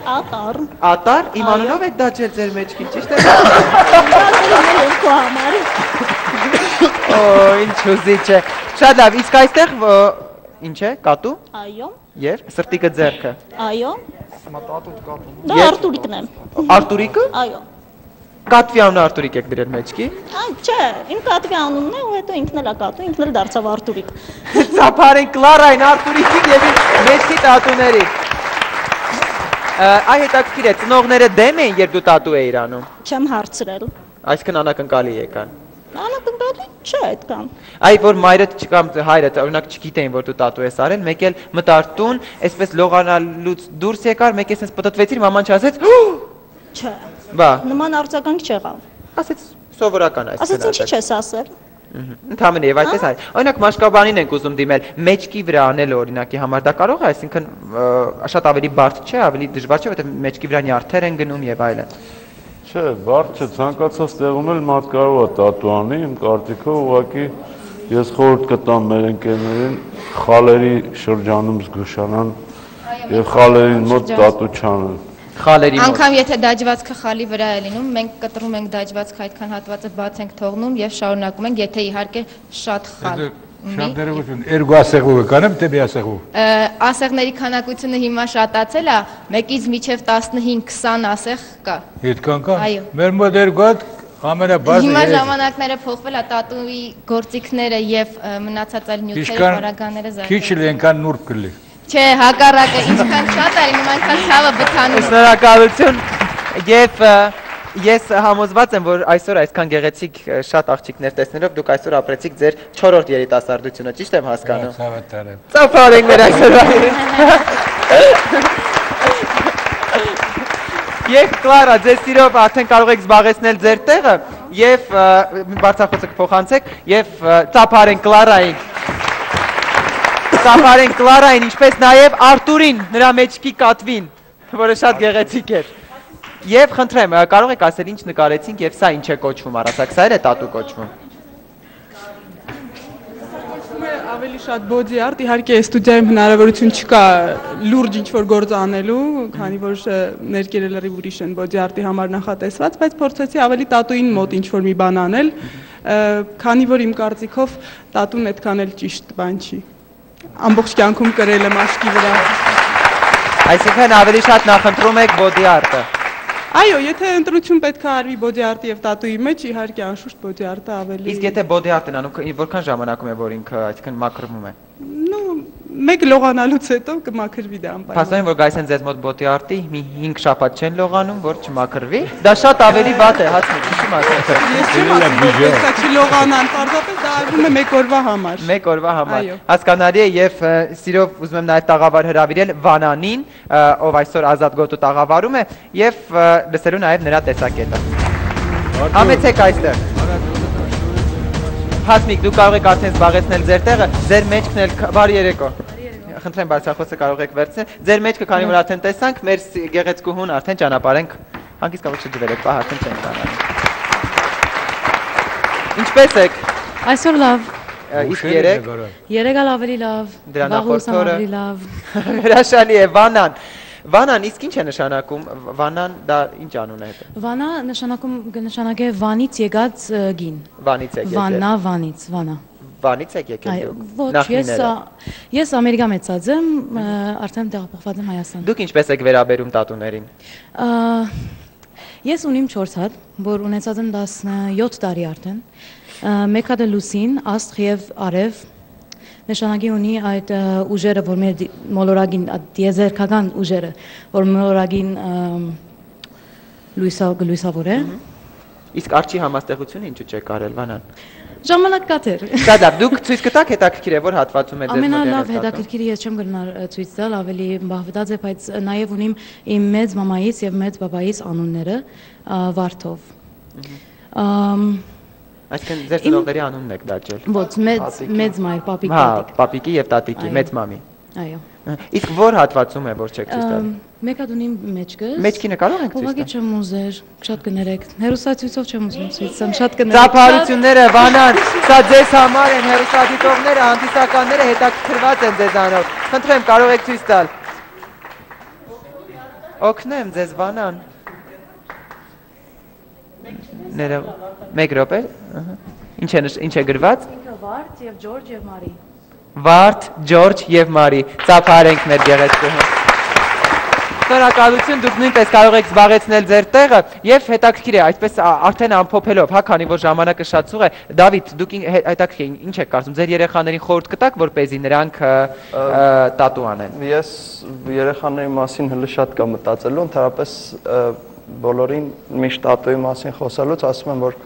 Ատար։ Ատար, իմ անունով եք դաջել ձեր մեջքին, ճիշտ է։ Երկու համար։ Օ, ինչ ուզիչ է։ Շատ լավ, իսկ այստեղ ինչ է, կատու? Այո։ եւ սրտիկը ձեռքը։ Այո։ Հիմա տատուց կատու։ Դա Արտուրիկն է։ Արտուրիկը։ Այո։ Կատվի անունը Արտուրիկ եք դրել մեջքի։ Այ չէ, իմ կատվի անունն է ու հետո ինքն էլ է կատու, ինքն էլ դարձավ Արտուրիկ։ Ծափարեն Կլարային Արտուրիկին եւ մեջքի տատուների։ Այ հետաքրքիր է, ծնողները դեմ էին, երբ դու տատու էիր անում։ Չեմ հարցրել։ Այսքան անակնկալի եկան։ Անակնկալի չէ այդքան։ Այ որ մայրդ չկամ հայրդ օրինակ չգիտեին որ դու տատու ես արել, մեկ էլ մտար տուն, այսպես լողանալուց դուրս եկար, մեկ էս պտտվեցիր, մաման չասեց։ Չէ։ Բա, Նման արձագանք չեղավ։ ասեց սովորական այս Ասեց ինչի չես ասել։ Ընդհանրապես եւ այդպես այ։ Օրինակ մաշկաբանին ենք ուզում դիմել, մեջքի վրա անել օրինակի համար դա կարող է, այսինքն շատ ավելի բարդ չէ, ավելի դժվար չէ, որովհետեւ մեջքի վրա նյարդեր են գնում եւ այլն։ Չէ, բարդ չէ, ցանկացած տեղում էլ մարդ կարող է տատու անի, իմ կարծիքով ուղղակի ես խորհուրդ կտամ մեր ընկերներին խալերի շրջանում զգուշանան եւ խալերին մոտ տատու չանեն։ Խալերի Անկամ եթե դաջվածքը խալի վրա է լինում, մենք կտրում ենք դաջվածքը այդքան հատվածը բաց ենք թողնում եւ շարունակում ենք, եթե իհարկե շատ խալ Շատ դերևություն, երկու ասեղու կանեմ, թե մի ասեղու։ Ը, Ասեղների քանակությունը հիմա շատացել է, 1-ից մինչև 15-20 ասեղ կա։ Այդքան կա։ Այո։ Մեր մոտ երկու հատ ամենաբարձր Հիմա ժամանակները փոխվել է, տատուի գործիքները եւ մնացած այլ նյութերի քիչ զարգացել։ էլ ենքան նուրբ կլի։ Չէ, հակառակը, ինչքան շատ է, իմ այնքան ցավը բթանում։ Շնորհակալություն եւ ը, ես համոզված եմ որ այսօր այսքան գեղեցիկ շատ աղջիկներ տեսնելով դուք այսօր ապրեցիք ձեր 4-րդ երիտասարդությունը, ճիշտ եմ հասկանում։ Ցավը տարեմ։ Ծափարենք մեր այսօրվա։ Եվ Կլարա, ձեզ սիրով արդեն կարող եք զբաղեցնել ձեր տեղը եւ բարձրախոսը կփոխանցեք եւ ը, ծափարենք Կլարային։ Ծափարենք Կլարային, ինչպես նաեւ Արտուրին, նրա մեջքի կատվին, որը շատ գեղեցիկ էր։ Եվ խնդրեմ, կարող եք ասել ինչ նկարեցինք եւ սա ինչ է կոչվում, առասակ սա է տատու կոչվում։ ավելի շատ body art, իհարկե ստուդիայում հնարավորություն չկա լուրջ ինչ-որ գործ անելու, քանի որ ը, ներկերը լրիվ ուրիշ են body art-ի համար նախատեսված, բայց փորձեցի ավելի տատուին մոտ ինչ-որ մի բան անել, քանի որ իմ կարծիքով տատուն այդքան էլ ճիշտ բան չի։ Ամբողջ կյանքում կրել եմ աշկի վրա։ Այսինքն ավելի շատ նախընտրում եք body art-ը։ Այո, եթե ընտրություն պետք է արվի body art-ի եւ տատուի մեջ, իհարկե անշուշտ body art-ը ավելի Իսկ եթե body art-ն անում, որքան ժամանակում է որ ինքը այսինքն մաքրվում է։ մեկ լողանալուց հետո կմաքրվի դա անպայման։ Փաստորեն որ գայս են ձեզ մոտ body art-ի մի 5 շաբաթ չեն լողանում, որ չմաքրվի։ Դա շատ ավելի վատ է, հացնի, ինչի մասը։ Ես չեմ ասում, որ պետքա չլողանան, պարզապես դա արվում է մեկ օրվա համար։ Մեկ օրվա համար։ Հասկանալի է եւ սիրով ուզում եմ նաեւ տաղավար հրավիրել Վանանին, ով այսօր ազատ գոտու տաղավարում է եւ լսելու նաեւ նրա տեսակետը։ Համեցեք այստեղ։ Հասմիկ, դու կարող եք արդեն զբաղեցնել ձեր տեղը, ձեր մեջքն էլ բարի երեկո։ Խնդրեմ բարձրախոսը կարող եք վերցնել։ Ձեր մեջքը քանի որ արդեն տեսանք, մեր գեղեցկուհուն արդեն ճանապարհենք։ Հանգիստ կարող չջվերեք, պահ արդեն չենք ստանալու։ Ինչպե՞ս եք։ Այսօր լավ։ Իսկ երեք Երեկ էլ ավելի լավ։ Դրա վաղուց նախորդ օրը ավելի լավ։ Հրաշալի է Վանան։ Վանան, իսկ ինչ է նշանակում։ Վանան դա ինչ անուն է հետը։ Վանա նշանակում կնշանակե վանից եկած գին։ Վանից եք եկել։ Վանա, վանից, վանա։ Վանից եք եկել դուք։ ոչ, ես ես Ամերիկա մեծած եմ, արդեն տեղափոխված եմ Հայաստան։ Դուք ինչպես եք վերաբերում տատուներին։ Ես ունիմ 4 հատ, որ ունեցած եմ 17 տարի արդեն։ Մեկ հատը լուսին, աստղ եւ արև նշանակի ունի այդ ուժերը, որ մեր մոլորագին դիեզերքական ուժերը, որ մոլորագին լույսա լույսավոր է։ Իսկ արչի համաստեղությունը ինչու չեք արել Վանան։ Ժամանակ կաթեր։ Շատ լավ, դուք ցույց կտաք հետաքրքիր է որ հատվածում է մոտ Ամենալավ հետաքրքիրը ես չեմ գնար ը, ցույց տալ, ավելի բաղվտած է, բայց նաև ունիմ իմ մեծ մամայից եւ մեծ բաբայից անունները Վարդով։ Ամ Այսինքն ձեր ծնողների անունն եք դաջել։ ոչ մեծ մեծ մայր պապիկ Հա, տատիկ։ պապիկի եւ տատիկի, մեծ մամի։ Այո։ Իսկ որ հատվածում է որ չեք ցույց տալ։ Ամ, Մեկ հատ ունիմ մեջքս։ Մեջքինը կարող ենք ցույց Ուղղակի տալ։ չեմ ուզեր, շատ կներեք։ Հերոսացույցով չեմ ուզում ցույց տամ, շատ կներեք։ Ծափարությունները Վանան, սա ձեզ համար են հերոստատիտողները, հանդիսականները հետաքրքրված են ձեզանով։ Խնդրեմ, կարող եք ցույց տալ։ Օգնեմ ձեզ բանան։ Ները 1 րոպե։ ըհը։ Ինչ է ինչ է գրված։ Ինքը Վարդ եւ Ջորջ եւ Մարի։ Վարդ, Ջորջ եւ Մարի։ Ծափարենք մեր գեղեցկուհուն։ Շնորհակալություն, դուք նույնպես կարող եք զբաղեցնել ձեր տեղը եւ հետաքրքիր է, այսպես արդեն ամփոփելով, հա, քանի որ ժամանակը շատ ցուղ է։ Դավիթ, դուք հետաքրքիր է, ինչ եք կարծում, ձեր երեխաներին խորհուրդ կտաք, որպեսզի նրանք տատու անեն։ Ես երեխաների մասին հələ շատ կա մտածելու, ընդհանրապես բոլորին միշտ տատուի մասին խոսալուց ասում եմ, որ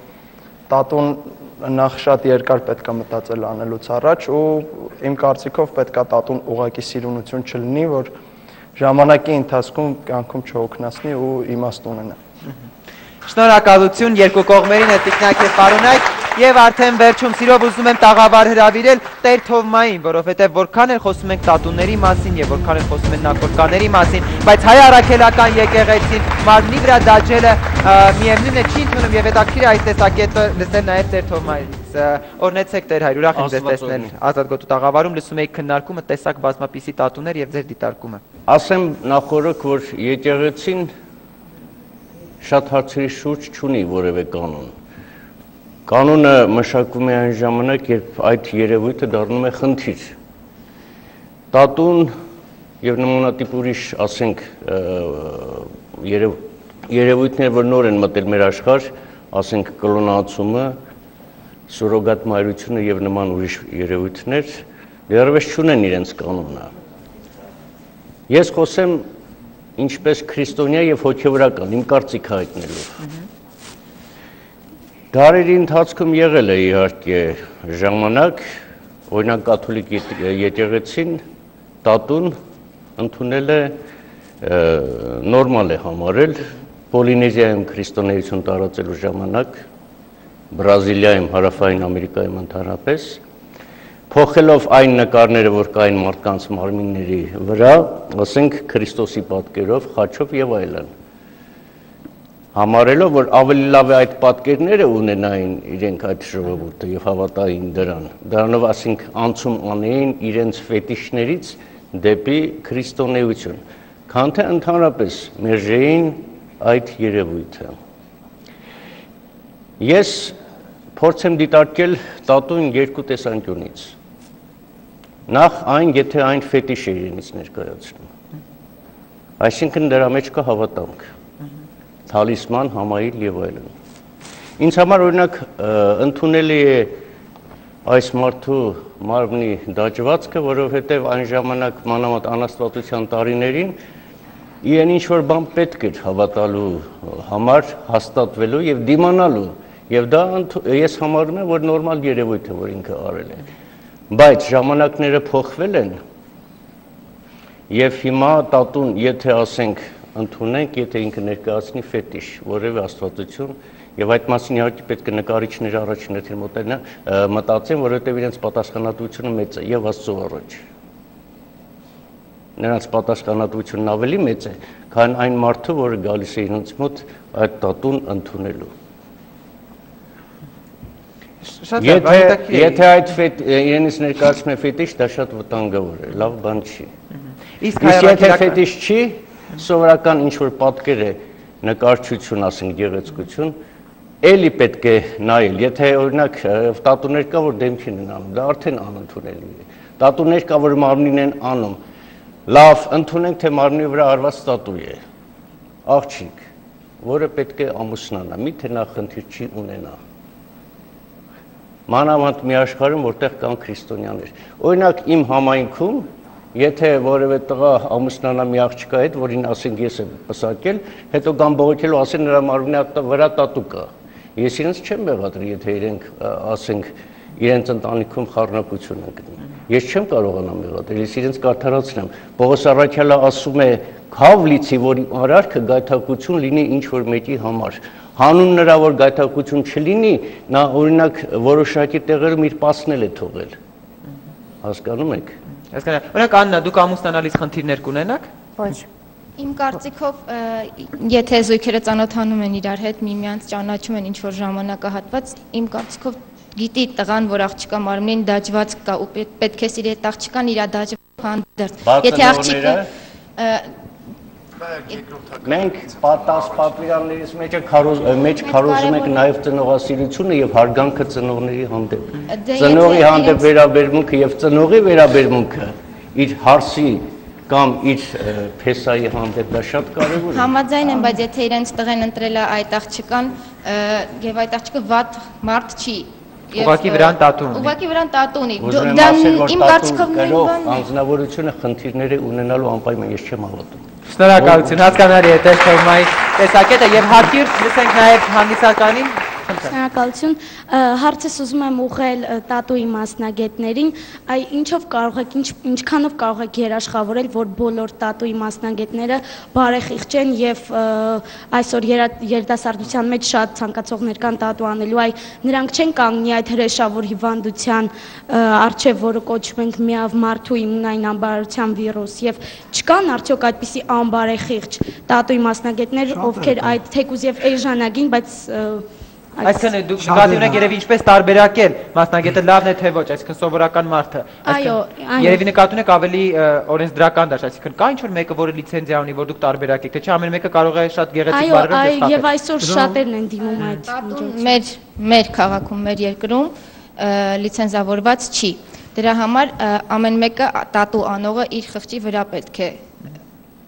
տատուն նախ շատ երկար պետք է մտածել անելուց առաջ ու իմ կարծիքով պետք է տատուն ուղակի սիրունություն չլինի, որ ժամանակի ընթացքում կյանքում չօգնացնի ու իմաստ ունենա։ Շնորհակալություն երկու կողմերին տիկնակ եւ պարոնայք եւ արդեն վերջում սիրով ուզում եմ տաղավար հրավիրել Տեր Թովմային, որովհետեւ որքան էլ խոսում ենք տատուների մասին եւ որքան էլ խոսում են նակորկաների մասին, բայց հայ առաքելական եկեղեցին մարմնի վրա դաջելը միևնույնն է չի ընդունում եւ հետաքրիր այս տեսակետը լսել նաեւ Տեր Թովմայից։ Օրնեցեք Տեր հայր, ուրախ եմ ձեզ տեսնել ազատ գոտու տաղավարում լսում եք քննարկումը, տեսակ բազմապիսի տատուներ եւ ձեր դիտարկումը։ Ասեմ նախորդ, որ եկեղեցին շատ հարցերի շուրջ չունի որևէ կանոն։ Կանոնը մշակվում է այն ժամանակ, երբ այդ երևույթը դառնում է խնդիր։ Տատուն եւ նմանատիպ ուրիշ, ասենք, երև երևույթներ, որ նոր են մտել մեր աշխարհ, ասենք կլոնացումը, սուրոգատ մայրությունը եւ նման ուրիշ երևույթներ դեռևս չունեն իրենց կանոնը։ Ես խոսեմ ինչպես քրիստոնյա եւ հոգեվորական իմ կարծիքը հայտնելով։ Դարերի ընթացքում եղել է իհարկե ժամանակ, օրինակ կաթոլիկ եկեղեցին տատուն ընդունել է նորմալ է համարել Պոլինեզիայում քրիստոնեություն տարածելու ժամանակ, Բրազիլիայում, Հարավային Ամերիկայում ընդհանրապես, փոխելով այն նկարները, որ կային մարդկանց մարմինների վրա, ասենք Քրիստոսի պատկերով, խաչով եւ այլն համարելով որ ավելի լավ է այդ պատկերները ունենային իրենք այդ ժողովուրդը եւ հավատային դրան դրանով ասենք անցում անեին իրենց ֆետիշներից դեպի քրիստոնեություն քան թե ընդհանրապես մերժեին այդ երևույթը ես փորձեմ դիտարկել տատուն երկու տեսանկյունից նախ այն եթե այն ֆետիշ է իրենից ներկայացնում այսինքն դրա մեջ կա հավատամք թալիսման, համայիլ եւ այլն։ Ինձ համար օրինակ ընդունելի է այս մարդու մարմնի դաջվածքը, որովհետեւ այն ժամանակ մանավանդ անաստվածության տարիներին իրեն ինչ որ բան պետք էր հավատալու համար հաստատվելու եւ դիմանալու եւ դա ես համարում եմ որ նորմալ երևույթ է որ ինքը արել է բայց ժամանակները փոխվել են Եվ հիմա տատուն, եթե ասենք ընդունենք, եթե ինքը ներկայացնի ֆետիշ, որևէ աստվածություն, եւ այդ մասին իհարկե պետք է նկարիչները առաջին հերթին մոտենա, ը, մտածեն, որովհետեւ իրենց պատասխանատվությունը մեծ է եւ Աստծո առաջ։ Նրանց պատասխանատվությունն ավելի մեծ է, քան այն մարդը, որը գալիս է իրենց մոտ այդ տատուն ընդունելու։ Եթե եթե այդ ֆետ իրենից ներկայացնում է ֆետիշ, դա շատ վտանգավոր է, լավ բան չի։ Իսկ եթե ֆետիշ չի, սովորական ինչ որ պատկեր է, նկարչություն, ասենք գեղեցկություն, էլի պետք է նայել։ Եթե օրինակ տատուներ կա, որ դեմքին են անում, դա արդեն անընդունելի է։ Տատուներ կա, որ մարմնին են անում։ Լավ, ընդունենք, թե մարմնի վրա արված տատու է։ Աղջիկ, որը պետք է ամուսնանա, միթե նա խնդիր չի ունենա մանավանդ մի աշխարհում, որտեղ կան քրիստոնյաներ։ Օրինակ իմ համայնքում, եթե որևէ տղա ամուսնանա մի աղջկա հետ, որին ասենք ես եմ պսակել, հետո կան բողոքելու ասեն նրա մարմնի վրա տատու կա։ Ես իրենց չեմ մեղադրի, եթե իրենք ա, ասենք իրենց ընտանիքում խառնակություն ընկնի։ Ես չեմ կարողանա մեղադրել, ես իրենց կարդարացնեմ։ Պողոս Արաքյալը ասում է. «Քավ լիցի, որ արարքը գայթակություն լինի ինչ որ մեկի համար»։ Հանուն նրա որ գայթակություն չլինի, նա օրինակ որոշակի տեղերում իր պասնել է թողել։ Հասկանում եք։ Հասկանա։ Օրինակ Աննա, դուք ամուսնանալիս խնդիրներ կունենաք։ Ոչ։ Իմ կարծիքով, եթե զույգերը ծանոթանում են իրար հետ, միմյանց ճանաչում են ինչ որ ժամանակահատված, իմ կարծիքով գիտի տղան, որ աղջկա մարմնին դաջված կա ու պե- պետք է սիրի այդ աղջկան իր դաջված հանդերձ։ Եթե աղջիկը Մենք պատաս պատվիրաններից մեջ քարոզ մեջ քարոզում ենք նաև ծնողասիրությունը եւ հարգանքը ծնողների հանդեպ։ Դե Ծնողի հանդեպ վերաբերմունքը եւ ծնողի վերաբերմունքը իր հարսի կամ իր փեսայի հանդեպ դա շատ կարեւոր է։ Համաձայն եմ, բայց եթե իրենց տղեն ընտրել է այդ աղջկան եւ այդ աղջկը վատ մարդ չի։ ը, վրան տատու ունի։ Ուղղակի վրան տատու ունի։ Դա իմ կարծիքով նույն բանն է։ անձնավորությունը խնդիրներ է ունենալու անպայման ես չեմ հավատում։ Շնորհակալություն, հասկանալի է տեսնումայի տեսակետը եւ հակիրճ լսենք նաեւ հանդիսականին։ Շնորհակալություն։ Հարցս ուզում եմ ուղղել տատուի մասնագետներին, այ ինչով կարող եք, ինչ ինչքանով կարող եք երաշխավորել, որ բոլոր տատուի մասնագետները բարեխիղճ են եւ այսօր երիտասարդության մեջ շատ ցանկացողներ կան տատու անելու, այ նրանք չեն կանգնի այդ հրեշավոր հիվանդության արչեւ, որը կոչում ենք միավ մարդու իմունային անբարարության վիրուս եւ չկան արդյոք այդպիսի անբարեխիղճ տատուի մասնագետներ, ովքեր այդ թեկուզ եւ էժանագին, բայց Այսինքն դուք նկատի ունեք երևի ինչպես տարբերակել մասնագետը լավն է թե ոչ, այսինքն սովորական մարդը։ Այո, այո։ Երևի նկատի ունեք ավելի օրենսդրական դաշտ, այսինքն կա ինչ որ մեկը, որը լիցենզիա ունի, որ դուք տարբերակեք, թե չէ ամեն մեկը կարող է շատ գեղեցիկ Այո, բարերով այ եւ եւ այսօր շատերն են դիմում այդ միջոցին։ մեր մեր քաղաքում, մեր երկրում լիցենզավորված չի։ Դրա համար ամեն մեկը տատու անողը իր խղճի վրա պետք է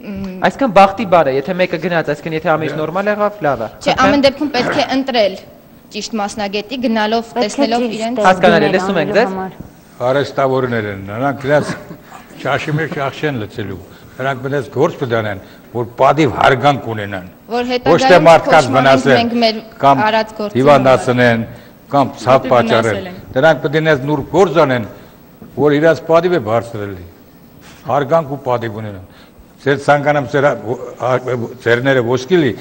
Այսինքն բախտի բար է, եթե մեկը գնաց, այսինքն եթե ամեն ինչ նորմալ եղավ, լավ է։ Չէ, ամեն դեպքում պետք է ընտրել ճիշտ մասնագետի գնալով տեսնելով իրենց հասկանալի լսում ենք ձեզ? արեստավորներ են նրանք դրած ճաշի մեջ ճաշ չեն լցելու նրանք մնաց գործ կդանեն որ падիվ հարգանք ունենան որ հետագայում ոչ թե մարդկանց մնացեն կամ հիվանդացնեն կամ ցած պատճառեն նրանք պետք է նես նուր գործ անեն որ իրաց падիվը բարձրելի հարգանք ու падիվ ունենան ձեր ցանկանամ ձեր հա- հա- հա- ձերները ոսկիլի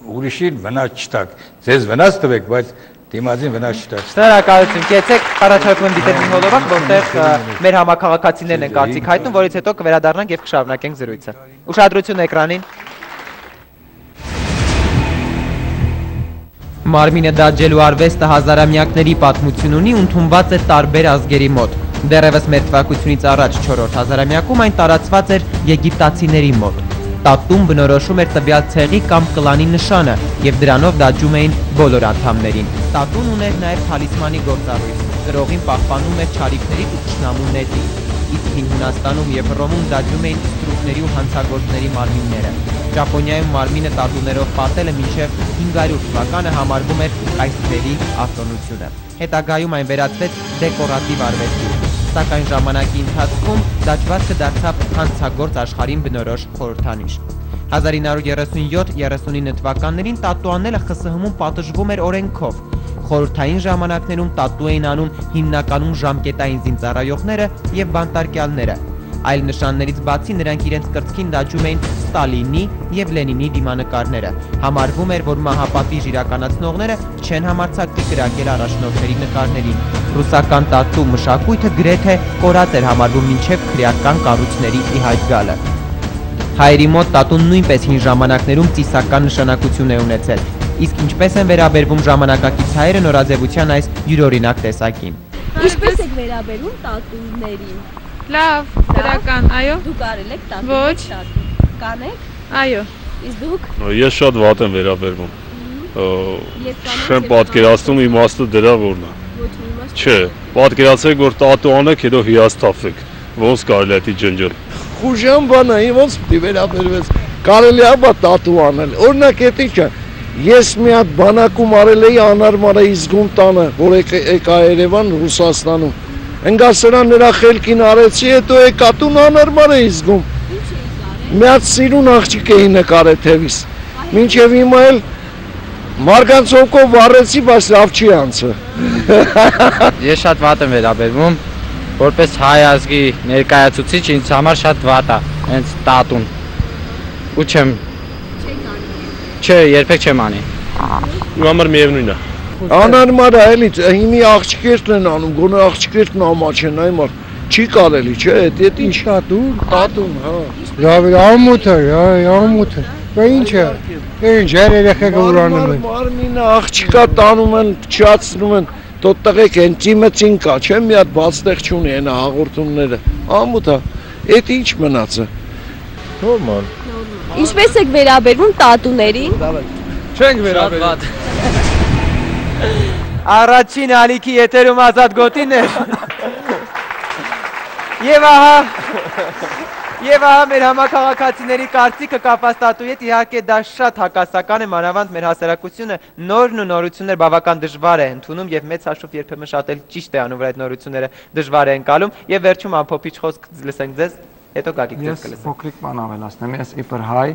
ուրիշին վնաս չտակ։ Ձեզ վնաս տվեք, բայց դիմացին վնաս չտակ։ Շնորհակալություն։ Կեցեք առաջարկում եմ դիտել մի հոլովակ, որտեղ մեր համակարգացիներն են կարծիք հայտնում, որից հետո կվերադառնանք եւ կշարունակենք զրույցը։ Ուշադրություն էկրանին։ Մարմինը դաջելու արվեստը հազարամյակների պատմություն ունի ու ընդունված է տարբեր ազգերի մոտ։ Դեռևս մեր թվակությունից առաջ 4-րդ հազարամյակում այն տարածված էր եգիպտացիների մոտ։ Տատուն բնորոշում էր տվյալ ցեղի կամ կլանի նշանը եւ դրանով դաջում էին բոլոր անդամներին։ Տատուն ուներ նաեւ թալիսմանի գործառույթ։ Գրողին պահպանում էր ճարիքներից ու ճշնամու նետի։ Իսկ հին Հունաստանում եւ Հռոմում դաջում էին ստրուկների ու հանցագործների մարմինները։ Ճապոնիայում մարմինը տատուներով պատելը մինչև 500 թվականը համարվում էր կայսրերի արտոնությունը։ Հետագայում այն վերածվեց դեկորատիվ արվեստի։ Սակայն ժամանակի ընթացքում դաջվածքը դարձավ հանցագործ աշխարհին բնորոշ խորհրդանիշ։ 1937-39 թվականներին տատու անելը ԽՍՀՄ-ում պատժվում էր օրենքով։ Խորհրդային ժամանակներում տատու էին անում հիմնականում ժամկետային զինծառայողները եւ բանտարկյալները։ Այլ նշաններից բացի նրանք իրենց կրծքին դաջում էին Ստալինի եւ Լենինի դիմանկարները։ Համարվում էր, որ մահապատիժ իրականացնողները չեն համարձակվի կրակել առաջնորդների նկարներին։ Ռուսական տատու մշակույթը գրեթե կորած էր համարվում մինչև քրեական կառույցների ի հայտ գալը։ Հայերի մոտ տատուն նույնպես հին ժամանակներում ծիսական նշանակություն է ունեցել։ Իսկ ինչպես են վերաբերվում ժամանակակից հայերը նորաձևության այս յուրօրինակ տեսակին։ Ինչպես եք վերաբերում տատուներին։ Լավ, դրական, այո։ Դուք արել եք տատու։ Ոչ։ Կանեք։ Այո։ Իսկ դուք։ Ես շատ վատ եմ վերաբերվում։ Ես կանեմ, Չեմ պատկերացնում իմաստը դրա որն է։ Ոչ մի իմաստ։ Չէ, պատկերացրեք որ տատու անեք, հետո հիասթափվեք։ Ոնց կարելի է դա ջնջել։ Խուժան բան է, ոնց պիտի վերաբերվես։ Կարելի է բա տատու անել։ Օրինակ էտի չէ։ Ես մի հատ բանակում արել էի անարմարը իզգում տանը, որ եկա Երևան Ռուսաստանում։ Ընկա սրա նրա խելքին արեցի, հետո եկա տուն անարմար էի զգում։ Մի հատ սիրուն աղջիկ էի նկարել թևիս։ Մինչև հիմա էլ Մարգանցովկով վառեցի, բայց լավ չի անցը։ Ես շատ վատ եմ վերաբերվում, որպես հայ ազգի ներկայացուցիչ ինձ համար շատ վատ է, հենց տատուն։ Ու չեմ Չէ, երբեք չեմ անի։ Իմ համար միևնույն է։ Անարմար է էլի, հիմի աղջիկերն են անում, գոնե աղջիկերն ամաչեն, այ մար։ Չի կարելի, չէ, դա ինչ տատուն, տատուն, հա։ Լավ, ամոթ է, ամոթ է։ Բա ինչ է։ Ինչ էր երեխեքը ուրանում են։ Մարմինը աղջիկա տանում են, փչացնում են, դո տղեկ են ծիմեցին կա, չէ՞ մի հատ բաց տեղ չունի այնա հաղորդումները։ Ամոթ է։ Էդ ինչ մնաց է։ Նորմալ։ Ինչպես եք վերաբերվում տատուներին։ Չենք վերաբերում։ Առաջին ալիքի եթերում ազատ գոտին էր։ Եվ ահա Եվ ահա մեր համակարգացիների կարծիքը կապված տատուի հետ իհարկե դա շատ հակասական է մանավանդ մեր հասարակությունը նորն ու նորություններ բավական դժվար է ընդունում եւ մեծ հաշվով երբեմն շատ էլ ճիշտ է անում որ այդ նորությունները դժվար են կալում եւ վերջում ամփոփիչ խոսք լսենք ձեզ հետո գագիկ ձեզ Ես կլսենք փոքրիկ բան ավելացնեմ, ես իբր հայ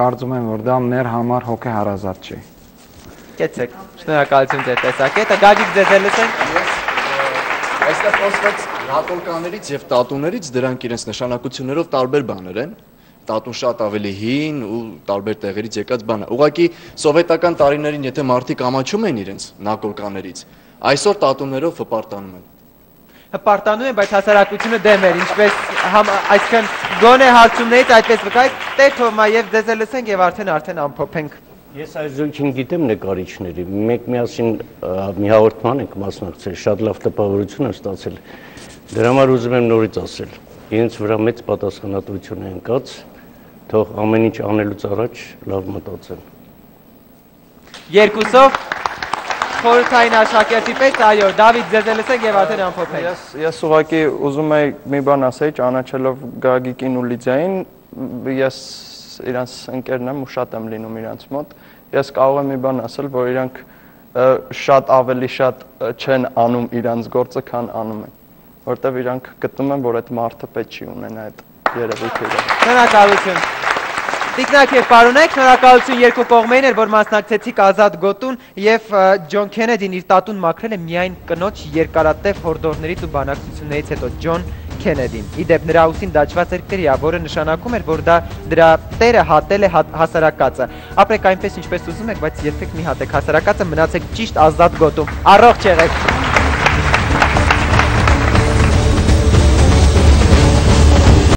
կարծում եմ, որ դա մեր համար հոգեհարազատ չի։ Կեցեք շնորհակալություն ձեր տեսակետը գագիկ ձեզ էլ լսենք Այստեղ խոսվեց հատոլկաներից եւ տատուներից, դրանք իրենց նշանակություններով տարբեր բաներ են։ Տատուն շատ ավելի հին ու տարբեր տեղերից եկած բան է։ Ուղղակի սովետական տարիներին, եթե մարդիկ ամաչում են իրենց նակոլկաներից, այսօր տատուններով հպարտանում են։ հպարտանում են, բայց հասարակությունը դեմ էր, ինչպես այսքան գոնե հարցումներից այդպես վկայ, Տեր Թոմա եւ էլ լսենք եւ արդեն արդեն ամփոփենք։ Ես այսօր չգիտեմ նկարիչների։ Մեկ միասին մի հաղորդման ենք մասնակցել, շատ լավ տպավորություն եմ ստացել։ Դրա համար ուզում եմ նորից ասել, իրենց վրա մեծ պատասխանատվություն է ընկած, թող ամեն ինչ անելուց առաջ լավ մտածեն։ Երկուսով խորհրդային աշակերտի պես, այո, Դավիթ ձեզ էլ լսենք եւ արդեն ամփոփենք։ Ես ես ուղղակի ուզում եի մի բան ասեի, ճանաչելով Գագիկին ու Լիդիային, ես իրանց ընկերն եմ ու շատ եմ լինում իրանց մոտ։ Ես կարող եմ մի բան ասել, որ իրանք շատ ավելի շատ չեն անում իրանց գործը, քան անում են, որտեվ իրանք գտնում են, որ այդ մարդը պետք չի ունենա այդ երևույթը։ Շնորհակալություն։ Տիկնակ եւ պարոնեք, շնորհակալություն երկու կողմերին էր, որ մասնակցեցիք ազատ գոտուն եւ Ջոն Քենեդին իր տատուն մաքրել է միայն կնոջ երկարատև հորդորներից ու բանակցություններից հետո Ջոն Քենեդին։ Իդեպ նրա ուսին դաջված էր կրիա, որը նշանակում էր, որ դա դրա տերը հատել է հասարակածը։ Ապրեք այնպես ինչպես ուզում եք, բայց երբեք մի հատեք հասարակածը, մնացեք ճիշտ ազատ գոտում։ Առողջ եղեք։